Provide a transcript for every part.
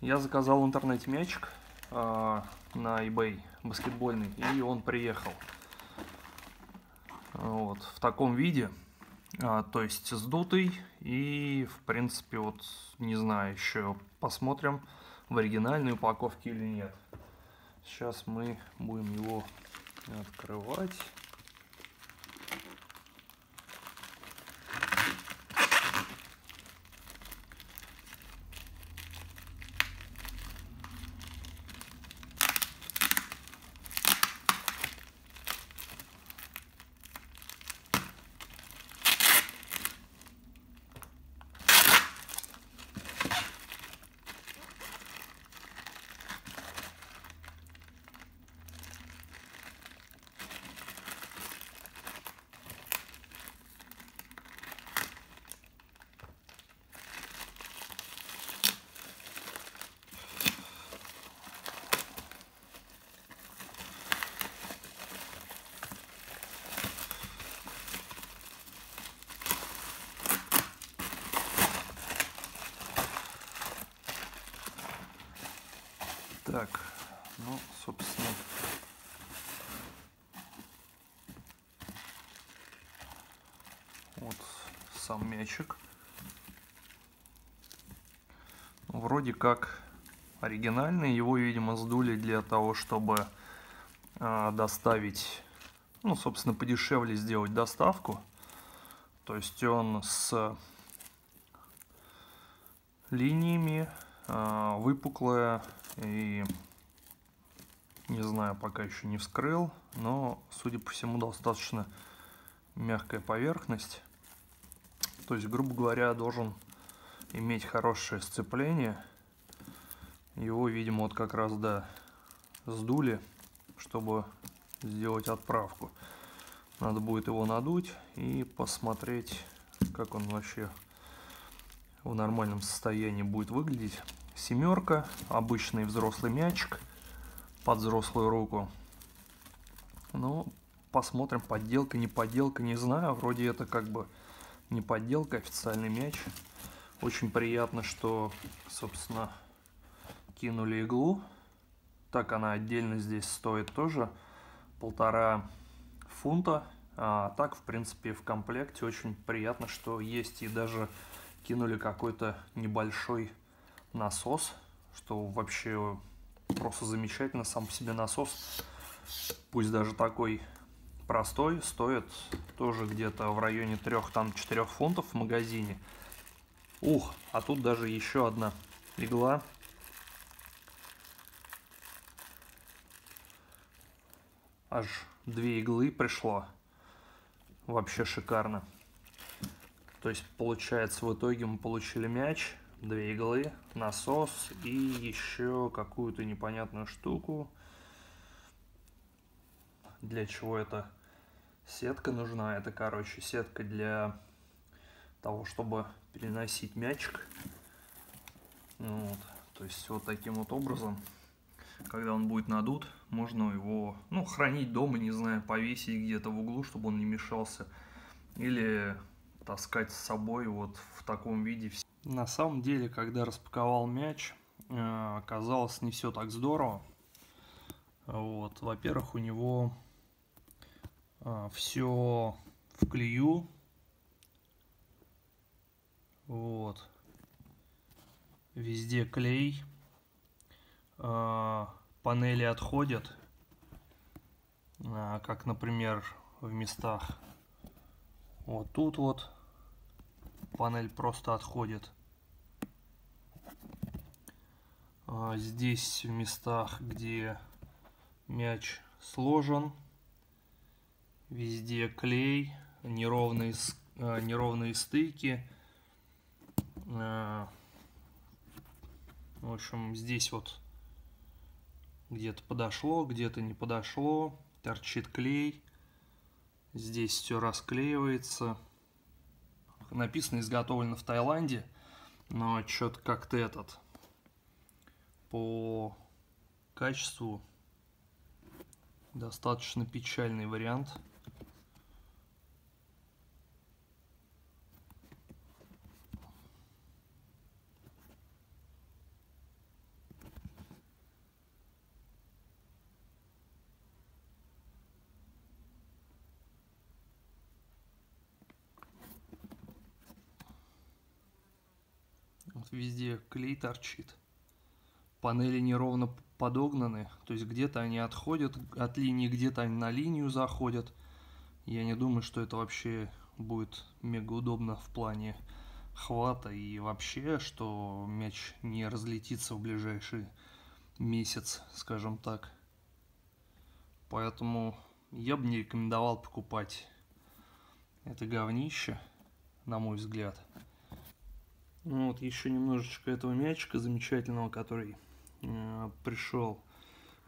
Я заказал в интернете мячик э, на eBay баскетбольный, и он приехал. Вот, в таком виде, а, то есть сдутый, и в принципе вот не знаю еще посмотрим в оригинальной упаковке или нет. Сейчас мы будем его открывать. Так, ну, собственно, вот сам мячик. Вроде как оригинальный, его, видимо, сдули для того, чтобы э, доставить, ну, собственно, подешевле сделать доставку. То есть он с линиями, выпуклая, и не знаю, пока еще не вскрыл, но, судя по всему, достаточно мягкая поверхность. То есть, грубо говоря, должен иметь хорошее сцепление. Его, видимо, вот как раз, да, сдули, чтобы сделать отправку. Надо будет его надуть и посмотреть, как он вообще в нормальном состоянии будет выглядеть семерка, обычный взрослый мячик под взрослую руку. Ну, посмотрим, подделка, не подделка, не знаю. Вроде это как бы не подделка, официальный мяч. Очень приятно, что, собственно, кинули иглу. Так она отдельно здесь стоит тоже полтора фунта. А так, в принципе, в комплекте очень приятно, что есть и даже кинули какой-то небольшой насос, что вообще просто замечательно сам по себе насос. Пусть даже такой простой, стоит тоже где-то в районе 3-4 фунтов в магазине. Ух, а тут даже еще одна игла. Аж две иглы пришло. Вообще шикарно. То есть получается в итоге мы получили мяч две иглы, насос и еще какую-то непонятную штуку. Для чего эта сетка нужна? Это, короче, сетка для того, чтобы переносить мячик. Вот. То есть вот таким вот образом, когда он будет надут, можно его ну, хранить дома, не знаю, повесить где-то в углу, чтобы он не мешался. Или таскать с собой вот в таком виде. На самом деле, когда распаковал мяч, э, оказалось не все так здорово. Вот, во-первых, у него э, все в клею. Вот. Везде клей. Э, панели отходят. Как, например, в местах вот тут вот панель просто отходит. А здесь в местах, где мяч сложен, везде клей, неровные, а, неровные стыки. А, в общем, здесь вот где-то подошло, где-то не подошло, торчит клей. Здесь все расклеивается написано изготовлено в Таиланде, но что-то как-то этот по качеству достаточно печальный вариант. Везде клей торчит. Панели неровно подогнаны, то есть где-то они отходят от линии, где-то они на линию заходят. Я не думаю, что это вообще будет мега удобно в плане хвата и вообще, что мяч не разлетится в ближайший месяц, скажем так. Поэтому я бы не рекомендовал покупать это говнище, на мой взгляд. Ну вот еще немножечко этого мячика замечательного, который э, пришел.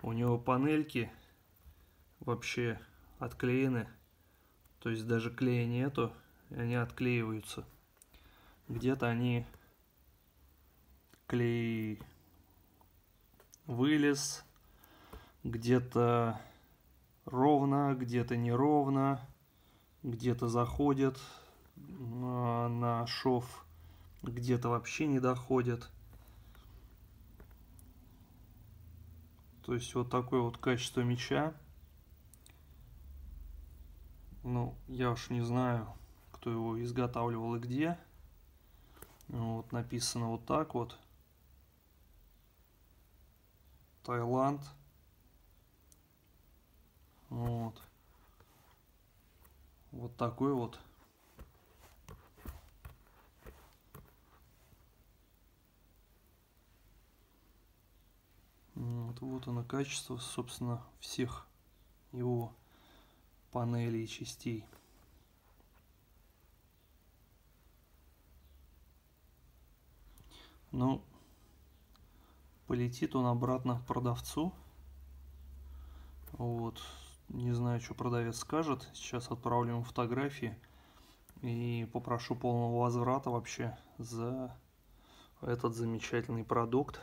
У него панельки вообще отклеены. То есть даже клея нету, они отклеиваются. Где-то они клей вылез, где-то ровно, где-то неровно, где-то заходят на, на шов, где-то вообще не доходят. То есть вот такое вот качество меча. Ну, я уж не знаю, кто его изготавливал и где. Вот написано вот так вот. Таиланд. Вот. Вот такой вот. Вот, оно качество, собственно, всех его панелей и частей. Ну, полетит он обратно к продавцу. Вот. Не знаю, что продавец скажет. Сейчас отправлю ему фотографии. И попрошу полного возврата вообще за этот замечательный продукт.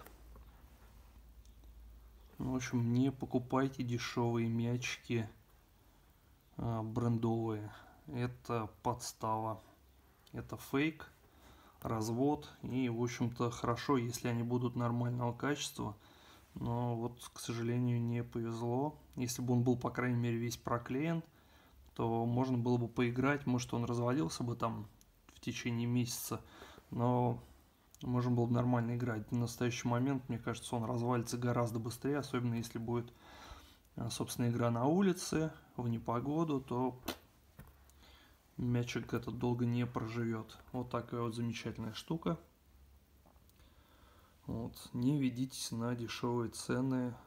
В общем, не покупайте дешевые мячики а, брендовые. Это подстава. Это фейк, развод. И, в общем-то, хорошо, если они будут нормального качества. Но вот, к сожалению, не повезло. Если бы он был, по крайней мере, весь проклеен, то можно было бы поиграть. Может, он развалился бы там в течение месяца. Но можно было бы нормально играть. В настоящий момент, мне кажется, он развалится гораздо быстрее, особенно если будет, э, собственно, игра на улице, в непогоду, то мячик этот долго не проживет. Вот такая вот замечательная штука. Вот. Не ведитесь на дешевые цены